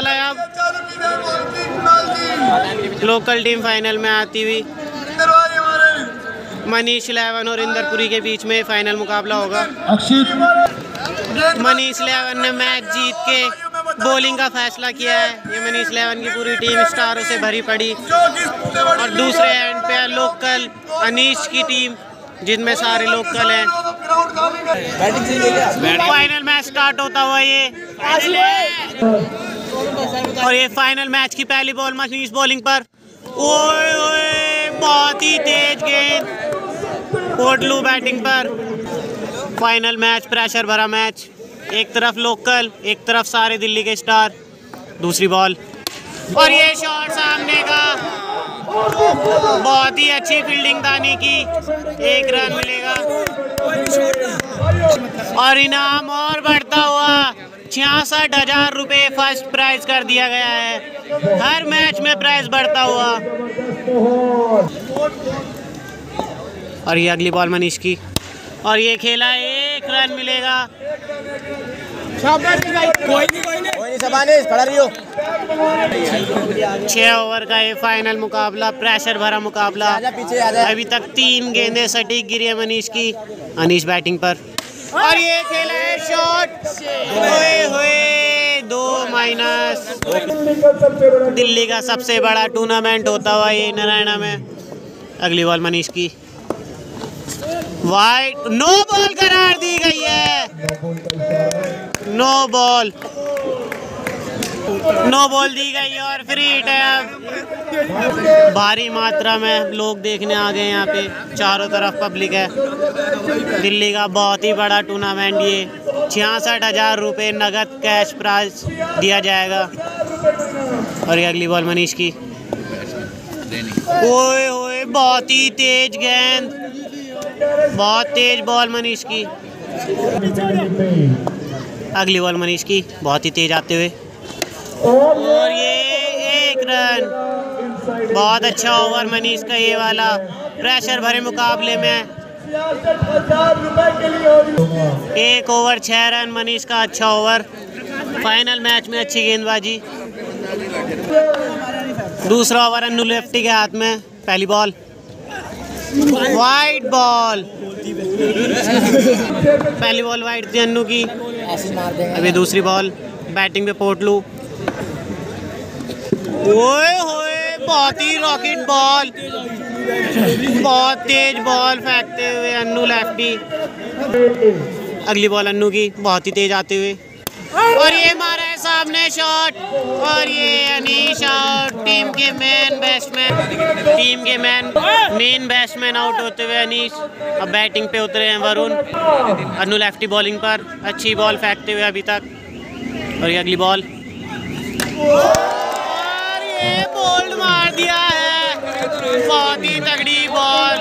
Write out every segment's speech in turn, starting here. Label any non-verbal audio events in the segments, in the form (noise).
वाला है अब। लोकल टीम फाइनल में आती हुई। मनीष इलेवन और इंदरपुरी के बीच में फाइनल मुकाबला होगा। मनीष इलेवन ने मैच जीत के बॉलिंग का फैसला किया है। ये मनीष इलेवन की पूरी टीम स्टारों से भरी पड़ी। और दूसरे एंड पे लोकल अनीश की टीम जिनमें सारे लोकल हैं। फाइनल मैच स्टार्ट होता हुआ ये। और ये फाइनल मैच की पहली बॉल मनीष बॉलिंग पर। ओए ओए, बहुत ही तेज गेंद। पोटलू बैटिंग पर। फाइनल मैच प्रेशर भरा मैच एक तरफ़ लोकल एक तरफ़ सारे दिल्ली के स्टार दूसरी बॉल और ये शॉट सामने का। बहुत ही अच्छी फील्डिंग दानी की। एक रन मिलेगा। और इनाम और बढ़ता हुआ। छियासठ हज़ार रुपये फ़र्स्ट प्राइज कर दिया गया है। हर मैच में प्राइज बढ़ता हुआ। और ये अगली बॉल मनीष की। और ये खेला एक रन मिलेगा। छह ओवर का ये फाइनल मुकाबला प्रेशर भरा मुकाबला। अभी तक तीन गेंदें सटीक गिरी है मनीष की। अनीश बैटिंग पर। और ये खेला है शॉट हुए हुए, दो माइनस दिल्ली का सबसे बड़ा टूर्नामेंट होता हुआ ये नारायणा में। अगली बॉल मनीष की। वाइट नो बॉल करार दी गई है। नो बॉल नो बॉल दी गई और फ्री है भारी मात्रा में लोग देखने आ गए यहाँ पे, चारों तरफ़ पब्लिक है। दिल्ली का बहुत ही बड़ा टूर्नामेंट ये। छियासठ हज़ार रुपये नगद कैश प्राइज दिया जाएगा। और ये अगली बॉल मनीष की। ओए ओए बहुत ही तेज गेंद। बहुत तेज बॉल मनीष की। अगली बॉल मनीष की, बहुत ही तेज आते हुए। और ये एक रन। बहुत अच्छा ओवर मनीष का ये वाला। प्रेशर भरे मुकाबले में। एक ओवर छः रन मनीष का अच्छा ओवर फाइनल मैच में अच्छी गेंदबाजी। दूसरा ओवर अनु लेफ्टी के हाथ में। पहली बॉल वाइट बॉल पहली बॉल वाइट थी अन्नू की। अभी दूसरी बॉल बैटिंग पे पोटलू ओए होए, बहुत ही रॉकेट बॉल। बहुत तेज बॉल फेंकते हुए अन्नू लेफ्टी अगली बॉल अन्नू की, बहुत ही तेज आते हुए। और ये मारा है सामने शॉट और ये अनीश आउट टीम के मेन बैट्समैन टीम के मैन मेन बैट्समैन आउट होते हुए अनीश। अब बैटिंग पे उतरे हैं वरुण। अनु लेफ्टी बॉलिंग पर, अच्छी बॉल फेंकते हुए अभी तक। और ये अगली बॉल और बोल्ड मार दिया है। बहुत ही तगड़ी ball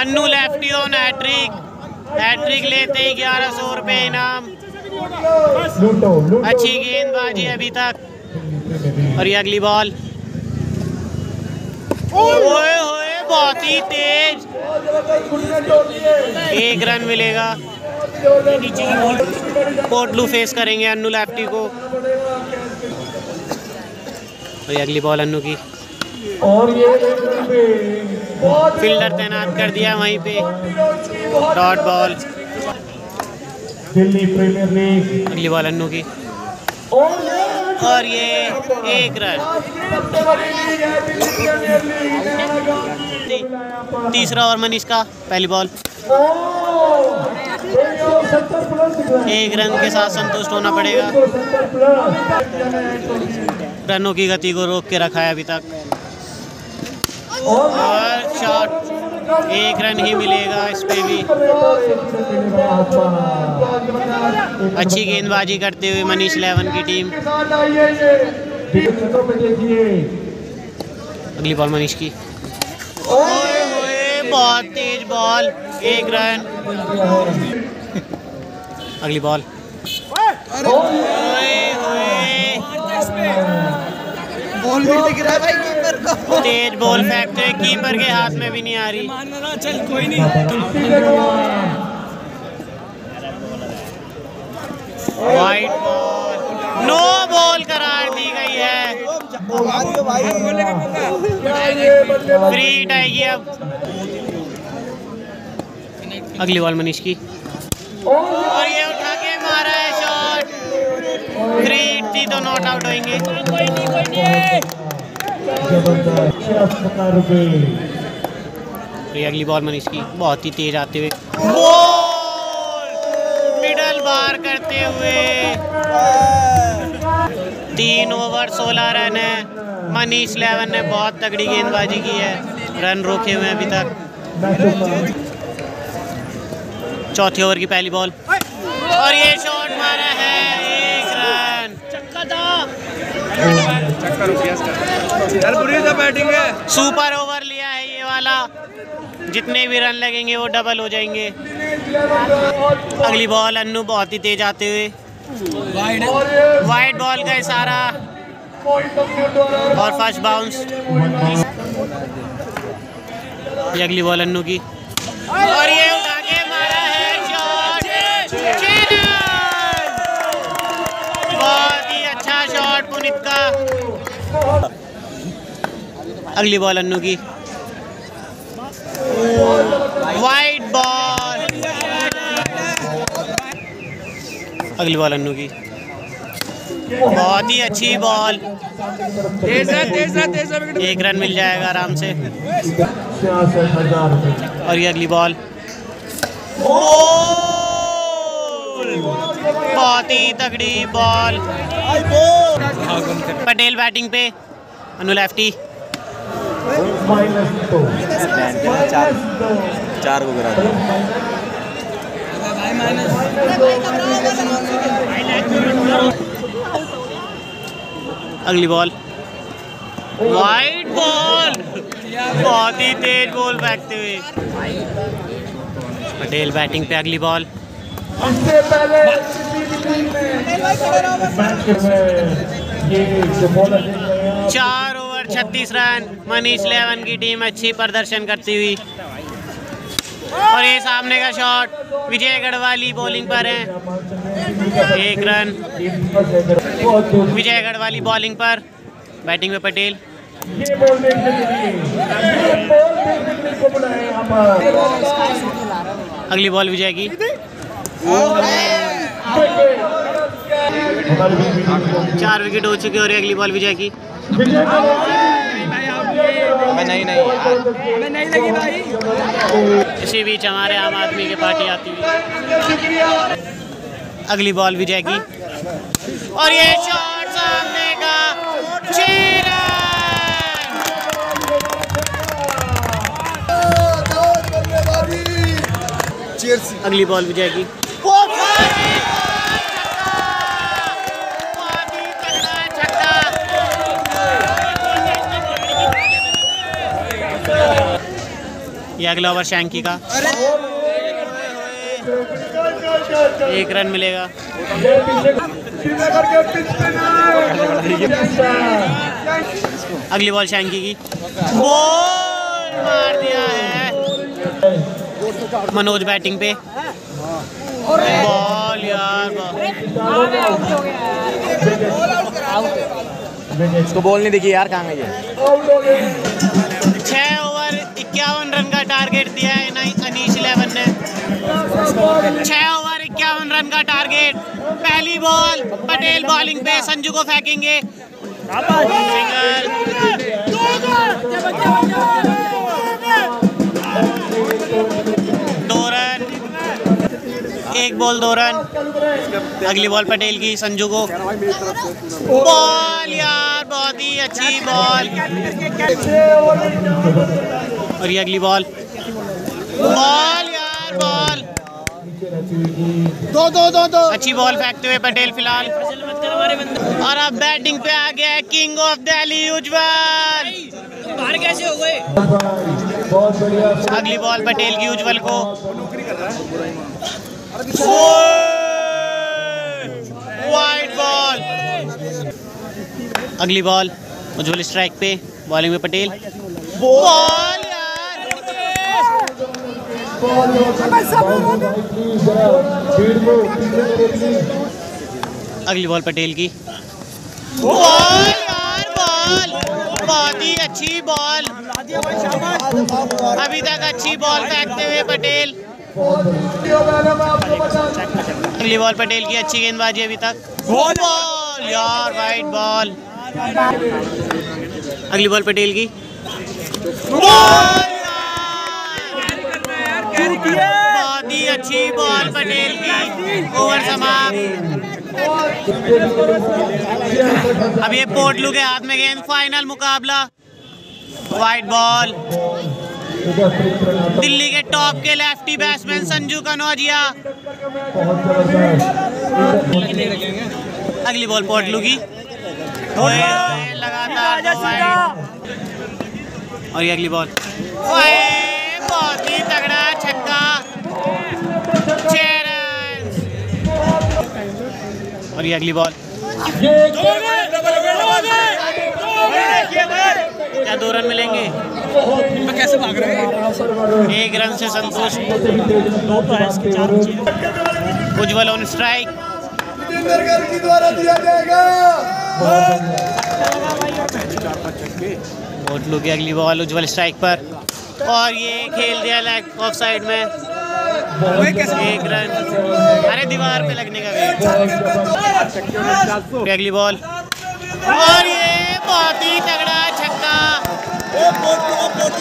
Annu lefty on hattrick hattrick लेते ही ग्यारह सौ रुपये इनाम। अच्छी गेंदबाजी अभी तक। और ये अगली बॉल ओए होए बहुत ही तेज। एक रन मिलेगा। (laughs) कोटलू फेस करेंगे अन्नू लेफ्टी को। और ये अगली बॉल अन्नू की। और ये फील्डर तैनात कर दिया वहीं पे। Dot ball Delhi premier league अगली बॉल अन्नू की। और ये एक रन। तीसरा और मनीष का पहली बॉल एक रन के साथ संतुष्ट होना पड़ेगा। रनों की गति को रोक के रखा है अभी तक। और शॉट एक रन ही मिलेगा इस पे भी। अच्छी गेंदबाजी करते हुए मनीष लेवन की टीम। अगली बॉल मनीष की। ओए होए बहुत तेज बॉल एक रन अगली बॉल ओए होए बॉल भी दिख रहा है भाई कीपर को। तेज बॉल फेंकते हुए कीपर के हाथ में भी नहीं आ रही। मानना चल कोई नहीं। वाइट बॉल नो बॉल करार दी गई है। फ्री हिट आएगी अब। अगली बॉल मनीष की। और ये है थ्री तो नॉट आउट होंगे अगली बॉल मनीष की बहुत ही तेज आते हुए। मिडल बार करते हुए। तीन ओवर सोलह रन है। मनीष लेवन ने बहुत तगड़ी गेंदबाजी की है। रन रोके हुए हैं अभी तक। चौथे ओवर की पहली बॉल और ये शॉट मारा है एक रन यार बुरी तो बैटिंग है सुपर ओवर लिया है ये वाला। जितने भी रन लगेंगे, वो डबल हो जाएँगे। अगली बॉल अन्नू बहुत ही तेज आते हुए। वाइट बॉल का इशारा। और फ़र्स्ट बाउंस ये अगली बॉल अन्नू की। और ये उठा के मारा है शॉट बहुत ही अच्छा शॉट पुनित का अगली बॉल अन्नू की। वाइट बॉल अगली बॉल अन्नू की। बहुत ही अच्छी बॉल तेज तेज तेज एक रन मिल जाएगा आराम से। और ये अगली बॉल बॉल बहुत ही तगड़ी बॉल पटेल बैटिंग पे। अनु लेफ्टी चार को गिरा अगली बॉल वाइट बॉल बहुत ही तेज बॉल फेंकते हुए पटेल बैटिंग पे अगली बॉल इससे पहले हैं चार ओवर छत्तीस रन, मनीष लेवन की टीम अच्छी प्रदर्शन करती हुई। और ये सामने का शॉट विजय गढ़वाली बॉलिंग पर है। एक रन। विजय गढ़वाली बॉलिंग पर। बैटिंग में पटेल। पर अगली बॉल विजय की। चार विकेट हो चुके और अगली बॉल विजय की। नहीं नहीं। हमें नहीं लगी भाई। इसी बीच हमारे आम आदमी की पार्टी आती हुई। अगली बॉल विजय की और ये शॉट सामने का रन अगली बॉल विजय की बहुत ही तगड़ा छक्का ये अगला ओवर शैंकी का। एक रन मिलेगा। अगली बॉल शैंकी की। बॉल मार दिया है। मनोज बैटिंग पे। बॉल यार बॉल। इसको बॉल नहीं दिखी यार कहाँ गई है छः इक्यावन रन का टारगेट दिया है नहीं अनीश इलेवन ने। छः ओवर इक्यावन रन का टारगेट पहली बॉल पटेल बॉलिंग पे संजू को फेंकेंगे। सिंगल एक बॉल दो रन। अगली बॉल पटेल की संजू को। बॉल यार बहुत ही अच्छी बॉल। और ये अगली बॉल। बॉल यार बॉल। दो दो दो दो। अच्छी बॉल फेंकते हुए पटेल फ़िलहाल। और अब बैटिंग पे आ गया किंग ऑफ़ दिल्ली उज्जवल। बाहर कैसे हो गए? अगली बॉल पटेल की उज्जवल को। वाइट बॉल अगली बॉल उज्जवल स्ट्राइक पे बॉलिंग में पटेल। बॉल अगली बॉल पटेल की। बॉल यार बॉल बहुत ही अच्छी बॉल अभी तक अच्छी बॉल फेंकते हुए पटेल। अगली बॉल पटेल की अच्छी गेंदबाजी अभी तक। बॉल यार वाइट बॉल अगली बॉल पटेल की। बहुत ही अच्छी बॉल पटेल की। ओवर समाप्त। अब ये पोटलू के हाथ में गेंद फाइनल मुकाबला। वाइट बॉल दिल्ली के टॉप के लेफ्टी बैट्समैन संजू कनौजिया अगली बॉल पोटलू की लगातार और ये अगली बॉल बहुत ही तगड़ा छक्का और ये अगली बॉल दो रन मिलेंगे। कैसे भाग रहे हैं? एक रन से संतोष। उज्जवल ऑन स्ट्राइक द्वारा दिया जाएगा की अगली बॉल उज्जवल स्ट्राइक पर। और ये खेल दिया लेग ऑफ़ साइड में। एक रन। अरे दीवार पे लगने का अगली बॉल और ये बहुत ही तगड़ा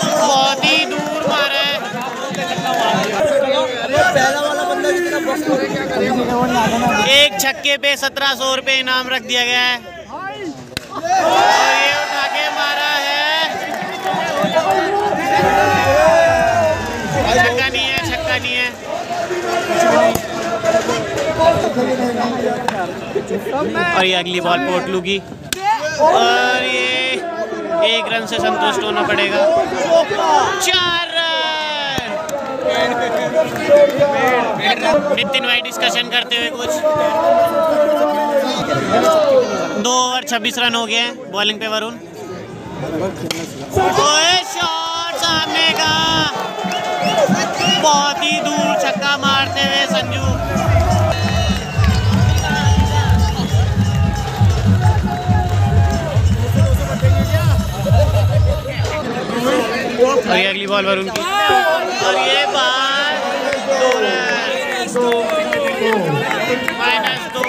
बहुत ही दूर मारा है। एक छक्के पे सत्रह सौ रुपये इनाम रख दिया गया है। और ये उठा के मारा है। छक्का नहीं है, छक्का नहीं है। और ये अगली बॉल पोटलू की और ये एक रन से संतुष्ट होना पड़ेगा। चार नितिन भाई डिस्कशन करते हुए कुछ। दो ओवर छब्बीस रन हो गए हैं बॉलिंग पे, वरुण। शॉट सामने का। बहुत ही दूर छक्का मारते हुए संजू। और ये अगली बॉल वरुण की। और ये बॉल माइनस दो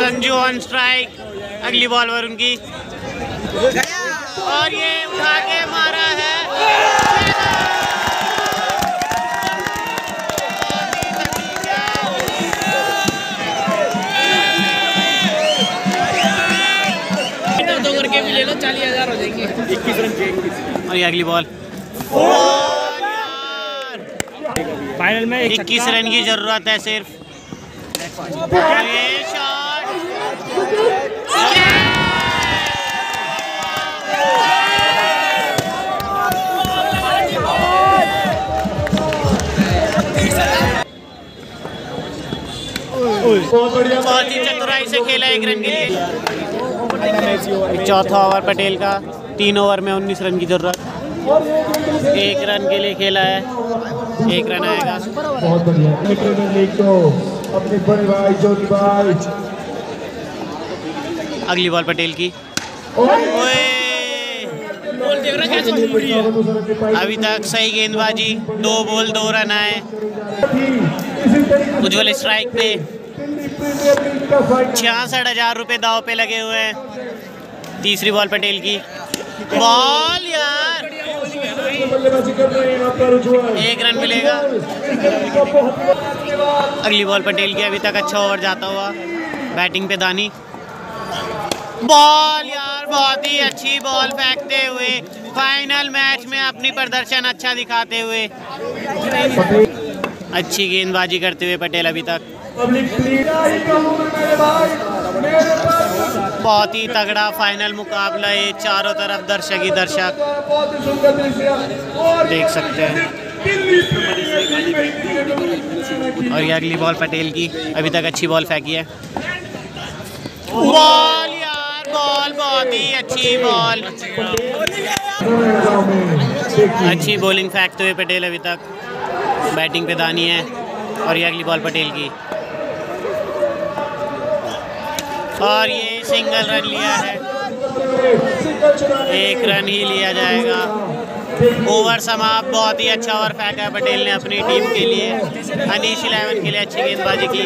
संजू ऑन स्ट्राइक अगली बॉल वरुण की। और ये उठा के मारा है। चालीस हज़ार हो जाएँगे और ये अगली बॉल फाइनल में इक्कीस रन की ज़रूरत है सिर्फ़. बहुत बढ़िया बहुत ही चतुराई से खेला एक रन के लिए. चौथा ओवर पटेल का तीन ओवर में उन्नीस रन की ज़रूरत। एक रन के लिए खेला है एक रन आएगा। बहुत बढ़िया। अगली बॉल पटेल की। ओए! अभी तक सही गेंदबाजी दो बॉल दो रन आए। उज्जवल स्ट्राइक पे। छियासठ हज़ार रुपये दाव पे लगे हुए हैं। तीसरी बॉल पटेल की। बॉल यार। एक रन मिलेगा। अगली बॉल पटेल की, अभी तक अच्छा ओवर जाता हुआ। बैटिंग पे दानी। बॉल यार, बहुत ही अच्छी बॉल फेंकते हुए। फाइनल मैच में अपनी प्रदर्शन अच्छा दिखाते हुए। अच्छी गेंदबाजी करते हुए पटेल अभी तक। बहुत ही तगड़ा फाइनल मुकाबला है चारों तरफ़ दर्शक ही दर्शक। देख सकते हैं। और ये अगली बॉल पटेल की। अभी तक अच्छी बॉल फेंकी है। बॉल बॉल बहुत ही अच्छी बॉल अच्छी बॉलिंग फेंकते हुए पटेल अभी तक. बैटिंग पे दानी है और ये अगली बॉल पटेल की. और ये सिंगल रन लिया है. एक रन ही लिया जाएगा. ओवर समाप्त बहुत ही अच्छा ओवर फेंका है पटेल ने अपनी टीम के लिए अनीश इलेवन के लिए अच्छी गेंदबाजी की।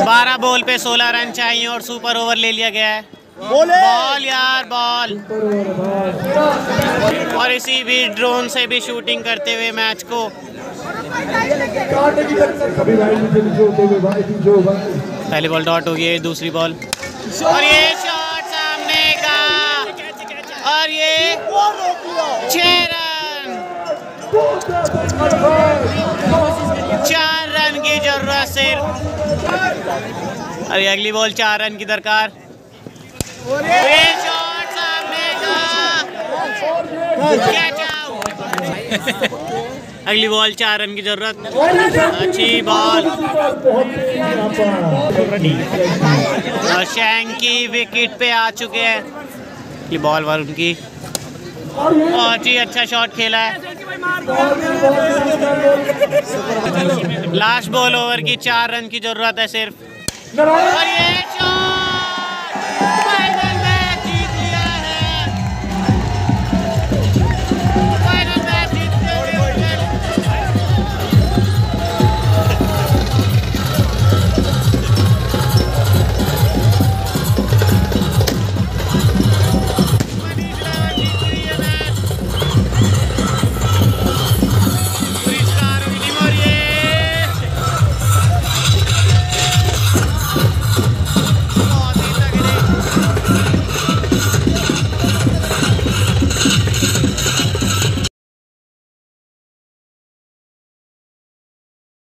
12 बॉल पे 16 रन चाहिए और सुपर ओवर ले लिया गया है। बॉल यार बॉल और इसी भी ड्रोन से भी शूटिंग करते हुए मैच को। पहली बॉल डॉट हो गई दूसरी बॉल और ये और ये छह रन। चार रन की ज़रूरत सिर्फ़। अरे अगली बॉल चार रन की दरकार। का। अगली बॉल चार रन की ज़रूरत। अच्छी बॉल और शैंकी विकेट पे आ चुके हैं। ये बॉल वाल उनकी। बहुत ही अच्छा शॉट खेला है। लास्ट बॉल ओवर की चार रन की ज़रूरत है सिर्फ़। और ये